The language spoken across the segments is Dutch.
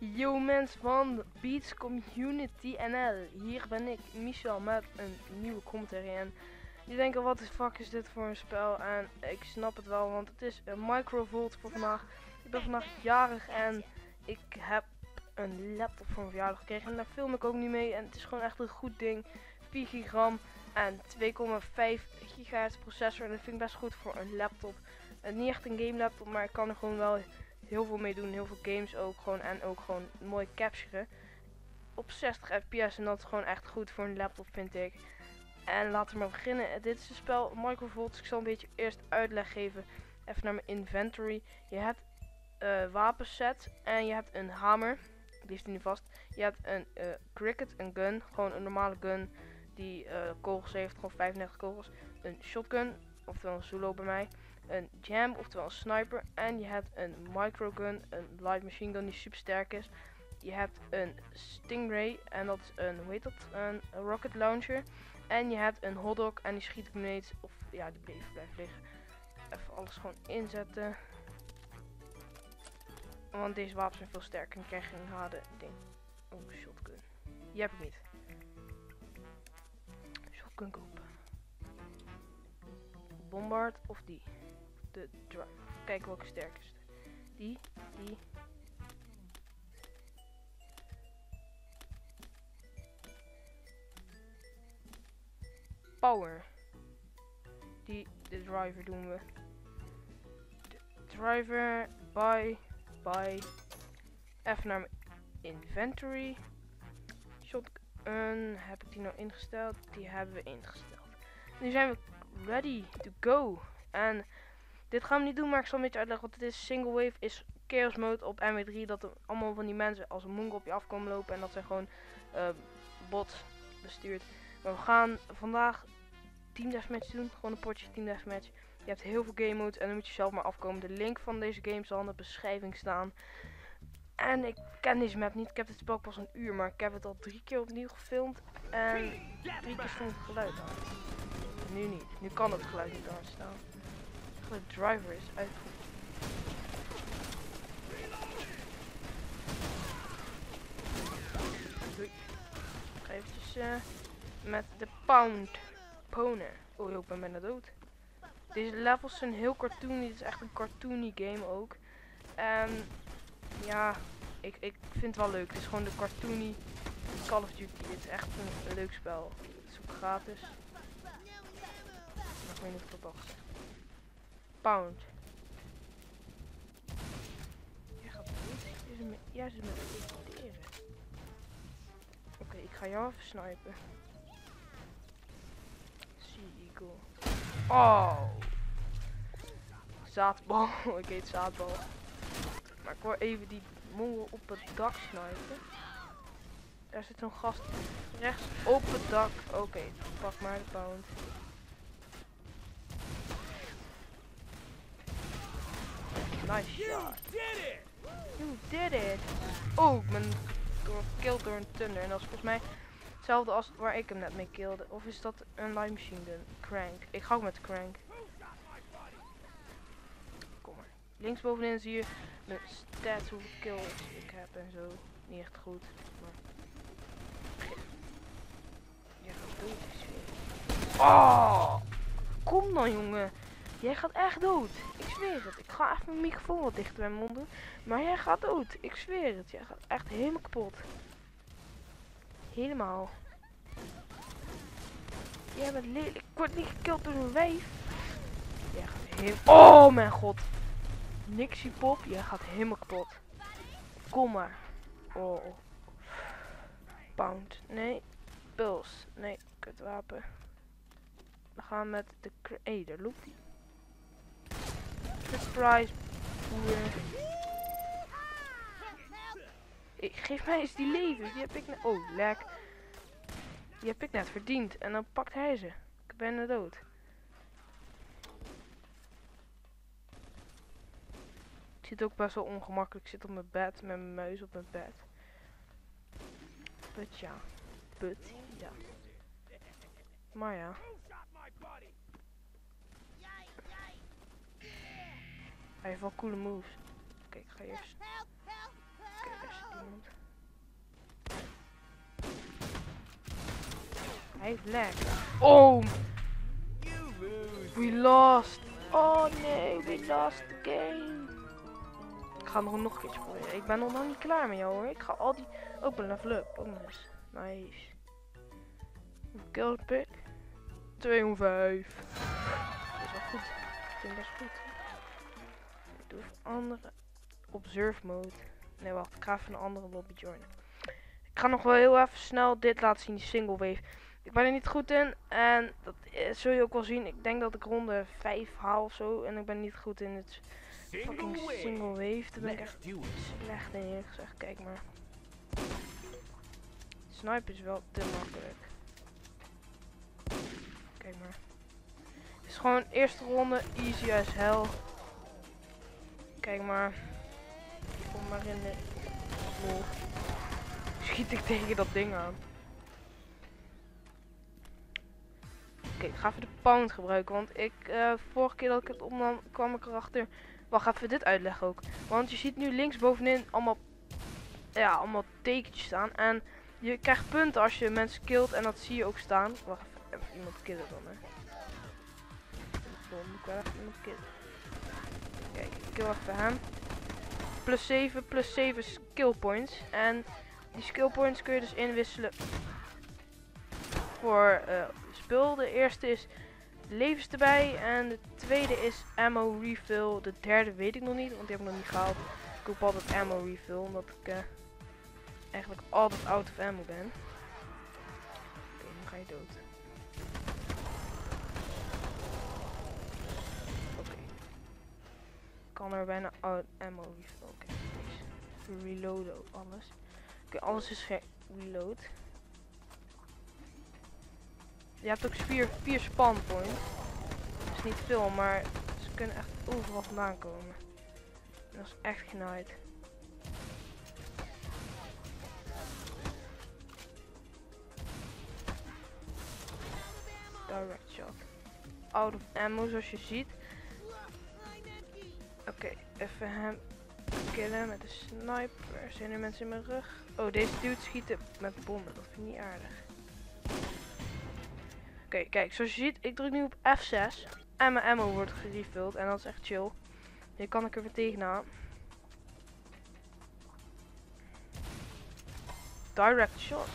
Yo mensen van Beats Community NL. Hier ben ik, Michel, met een nieuwe commentary. En je denkt, wat de fuck is dit voor een spel? En ik snap het wel, want het is een microvolt voor vandaag. Ik ben vandaag jarig en ik heb een laptop voor mijn verjaardag gekregen. En daar film ik ook niet mee. En het is gewoon echt een goed ding. 4 gigram en 2,5 gigahertz processor. En dat vind ik best goed voor een laptop. Niet echt een game laptop, maar ik kan er gewoon wel heel veel mee doen. Heel veel games ook gewoon. En ook gewoon mooi capturen. Op 60 fps. En dat is gewoon echt goed voor een laptop vind ik. En laten we maar beginnen. Dit is een spel Microvolts. Ik zal een beetje eerst uitleg geven. Even naar mijn inventory. Je hebt uh, wapenset. En je hebt een hamer. Die heeft nu vast. Je hebt een uh, cricket, een gun. Gewoon een normale gun. Die uh, kogels heeft. Gewoon 35 kogels. Een shotgun. Oftewel een Zulu bij mij een jam, oftewel een sniper. En je hebt een microgun, een light machine gun die super sterk is. Je hebt een stingray en dat is een, hoe heet dat, een rocket launcher. En je hebt een hotdog en die schiet grenades, of ja, die bleef blijft liggen. Even alles gewoon inzetten. Want deze wapens zijn veel sterker en krijg je een harde ding. Oh, shotgun. Die heb ik niet. Shotgun kopen. Bombard of die de drive. Kijken welke sterk is. Die, die. Power. Die, de driver doen we. De driver, buy, buy. Even naar mijn inventory. Shotgun, heb ik die nou ingesteld? Die hebben we ingesteld. Nu zijn we ready to go. En dit gaan we niet doen, maar ik zal een beetje uitleggen wat het is. Single Wave is Chaos Mode op MW3. Dat er allemaal van die mensen als een mongo op je afkomen lopen. En dat zijn gewoon uh, bots bestuurd. Maar we gaan vandaag Team Deathmatch doen. Gewoon een potje Team Deathmatch. Je hebt heel veel game modes en dan moet je zelf maar afkomen. De link van deze game zal in de beschrijving staan. En ik ken deze map niet. Ik heb dit spel pas een uur, maar ik heb het al drie keer opnieuw gefilmd. En drie keer stond het geluid aan. Nu niet. Nu kan het geluid niet aanstaan de driver is uitgevoerd. Eventjes uh, met de pound. Poner. Oh, ik ben bijna dood. Deze levels zijn heel cartoony. Het is echt een cartoony game ook. En ja, ik, ik vind het wel leuk. Het is gewoon de cartoony Call of Duty. Het is echt een, leuk spel. Het is ook gratis. Ik weet niet of pound. Jij gaat niet. Jij zit met irriteren. Oké, ik ga jou even snipen. Sea Eagle. Oh! Zaadbal. ik heet zaadbal. Maar ik word even die mongel op het dak snipen. Daar zit zo'n gast rechts op het dak. Oké, pak maar de pound. Nice shot. You did it. Oh, ik ben door, killed door een thunder. En dat is volgens mij hetzelfde als waar ik hem net mee killde. Of is dat een light machine gun? Crank. Ik ga ook met de crank. Kom maar. Linksbovenin zie je mijn stats, hoeveel kills ik heb en zo. Niet echt goed. Maar... Ja, dood Oh! Kom dan jongen. Jij gaat echt dood. Ik zweer het. Ik ga even mijn microfoon wat dichter bij mijn mond doen. Maar jij gaat dood. Ik zweer het. Jij gaat echt helemaal kapot. Helemaal. Jij bent lelijk. Ik word niet gekild door een wijf. Jij gaat helemaal... Oh mijn god. Nixie pop. Jij gaat helemaal kapot. Kom maar. Oh. Pound. Nee. Puls. Nee. Kutwapen. We gaan met de... Hé, daar loopt hij. Surprise. Ik, geef mij eens die levens. Die heb ik net... Oh, lek. Die heb ik net verdiend. En dan pakt hij ze. Ik ben er dood. Zit ook best wel ongemakkelijk. Ik zit op mijn bed. Met mijn muis op mijn bed. But ja. But ja. Maar ja. Hij heeft wel coole moves. Oké, okay, ik ga eerst... Oké, okay, is iemand. Hij heeft lag. Oh! We lost! Oh nee, we lost the game! Ik ga nog een keertje proberen. Ik ben nog niet klaar met jou hoor. Ik ga al die... Oh, Open level up, ook nog eens. Nice. Hoeveel kill heb 205. Dat is wel goed. Ik vind best goed. Doe andere. Observe mode. Nee, wacht. Ik ga even een andere lobby joinen. Ik ga nog wel heel even snel dit laten zien, die single wave. Ik ben er niet goed in en dat zul je ook wel zien. Ik denk dat ik ronde 5 haal of zo en ik ben niet goed in het fucking single wave. Daar ben ik echt slecht in eerlijk gezegd. Kijk maar. Snipe is wel te makkelijk. Kijk maar. Het is gewoon eerste ronde easy as hell. Kijk maar. Kom maar in de lol. Schiet ik tegen dat ding aan. Oké, ik ga even de pound gebruiken. Want ik, uh, vorige keer dat ik het opnam, kwam ik erachter. Wacht, even dit uitleggen ook. Want je ziet nu links bovenin allemaal, ja, allemaal tekentjes staan. En je krijgt punten als je mensen killt. En dat zie je ook staan. Wacht, even, iemand killen dan, hè. Dan moet ik even iemand killen. Kijk, ik kill even hem. Plus 7, plus 7 skill points. En die skill points kun je dus inwisselen voor uh, spul. De eerste is levens erbij. En de tweede is ammo refill. De derde weet ik nog niet, want die heb ik nog niet gehaald. Ik koop altijd ammo refill, omdat ik uh, eigenlijk altijd out of ammo ben. Oké, ga je dood. Er bijna out ammo ook alles. Oké, alles is reload. Je hebt ook vier, vier spawn points. Dat is niet veel, maar ze kunnen echt overal vandaan komen. En dat is echt genaaid. Direct shot. Out of ammo zoals je ziet. Even hem killen met de sniper. Zijn er mensen in mijn rug? Oh, deze dude schieten met bommen. Dat vind ik niet aardig. Oké, kijk, zoals je ziet, ik druk nu op F6 en mijn ammo wordt gerefilled en dat is echt chill. Hier kan ik er weer tegenaan. Direct shot.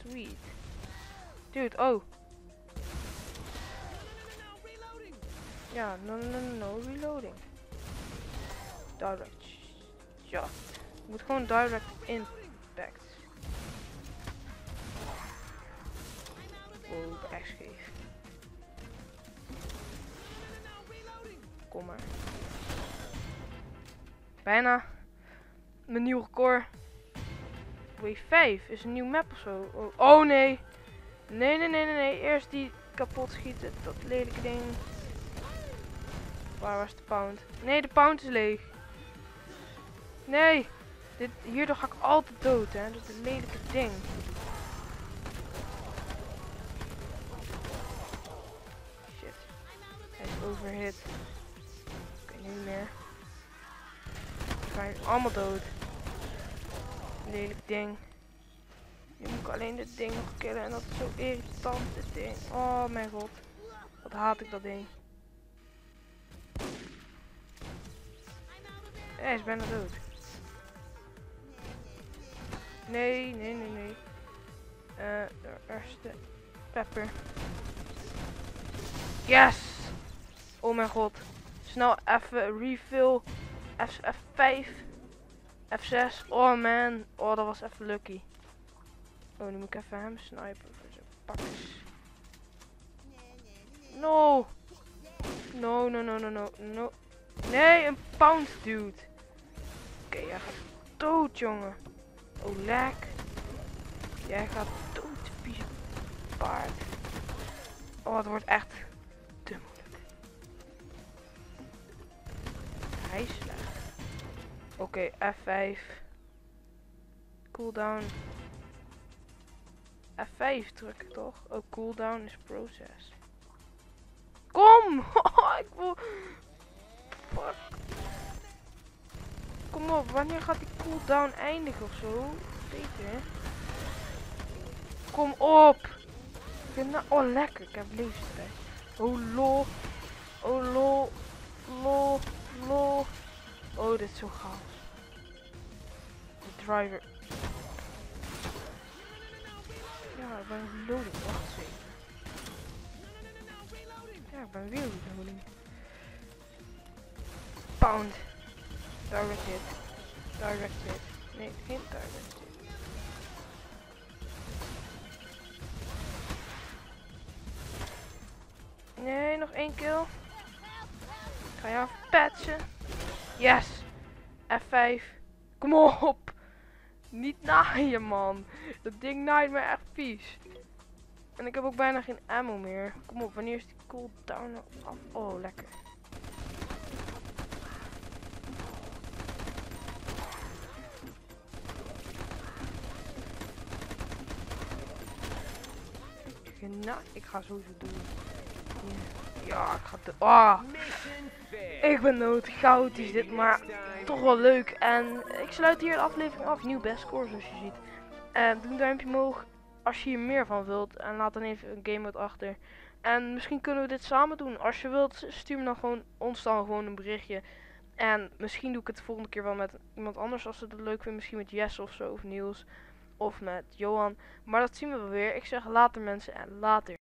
Sweet. Dude, oh. Ja, no, no, no, reloading. Direct shot. Je moet gewoon direct impact. Wow, echt scheef. Kom maar. Bijna. Mijn nieuw record. Wave 5 is een nieuw map of zo. Oh, oh nee. Nee, nee, nee, nee, nee. Eerst die kapot schieten. Dat lelijke ding. Waar was de pound? Nee, de pound is leeg. Nee. Dit, hierdoor ga ik altijd dood, hè. Dat is een lelijke ding. Shit. Hij is overhit. Oké, okay, niet meer. Ga hier allemaal dood. Lelijk ding. Nu moet ik alleen dit ding nog killen. En dat is zo irritant, dit ding. Oh mijn god. Wat haat ik dat ding. Hij is bijna dood. Nee, nee, nee, nee. Uh, de eerste pepper. Yes! Oh mijn god. Snel even refill. F F5. F6. Oh man. Oh, dat was even lucky. Oh, nu moet ik even hem snipen voor zijn pakjes. No. No, no, no, no, no, no. Nee, een pound dude. Oké, okay, gaat dood, jongen. Oh, lek. Jij gaat dood, vieze paard. Oh, het wordt echt te. Hij is slecht. Oké, okay, F5. Cooldown. F5 drukken toch? Oh, cooldown is process. Kom! ik wil... Fuck. Kom op, wanneer gaat die cooldown eindigen of zo? Zeker. Kom op. Oh, lekker. Ik heb levensstrijd. Oh, lol. Oh, lol. Lol. Lol. Oh, dit is zo gaaf. De driver. Ja, ik ben reloading. Wacht even. Ja, ik ben weer reloading. Pound. Direct hit. Direct hit. Nee, geen direct hit. Nee, nog één kill. Ik ga jou patchen. Yes. F5. Kom op. Niet naaien, man. Dat ding naait me echt vies. En ik heb ook bijna geen ammo meer. Kom op, wanneer is die cooldown af? Oh, lekker. Nou, ik ga sowieso doen. Ja, ik ga de. Ah, ik ben nood. Goud is dit, maar toch wel leuk. En ik sluit hier de aflevering af. Nieuw best score, zoals je ziet. En doe een duimpje omhoog als je hier meer van wilt. En laat dan even een game achter. En misschien kunnen we dit samen doen. Als je wilt, stuur me dan gewoon ons dan gewoon een berichtje. En misschien doe ik het de volgende keer wel met iemand anders als ze het leuk vinden. Misschien met Jess of zo, of Niels. Of met Johan. Maar dat zien we wel weer. Ik zeg later mensen en later.